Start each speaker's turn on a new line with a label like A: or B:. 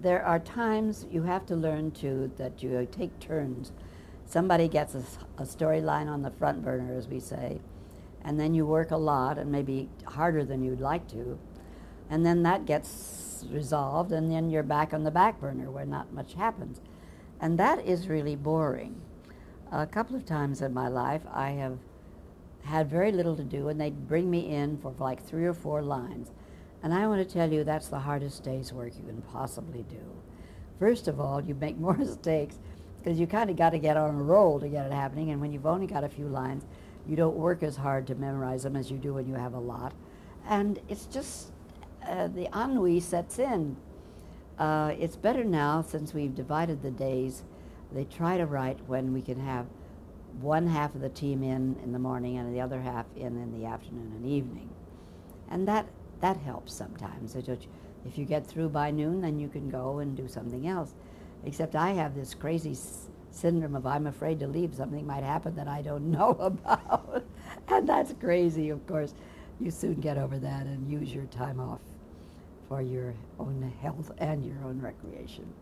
A: there are times you have to learn to that you take turns. Somebody gets a, a storyline on the front burner, as we say, and then you work a lot and maybe harder than you'd like to, and then that gets resolved, and then you're back on the back burner where not much happens. And that is really boring. A couple of times in my life, I have had very little to do, and they'd bring me in for like three or four lines. And I want to tell you that's the hardest day's work you can possibly do. First of all, you make more mistakes because you kind of got to get on a roll to get it happening. And when you've only got a few lines, you don't work as hard to memorize them as you do when you have a lot. And it's just uh, the ennui sets in. Uh, it's better now since we've divided the days. They try to write when we can have one half of the team in in the morning and the other half in in the afternoon and evening. And that that helps sometimes. If you get through by noon, then you can go and do something else. Except I have this crazy syndrome of I'm afraid to leave. Something might happen that I don't know about. and that's crazy, of course. You soon get over that and use your time off for your own health and your own recreation.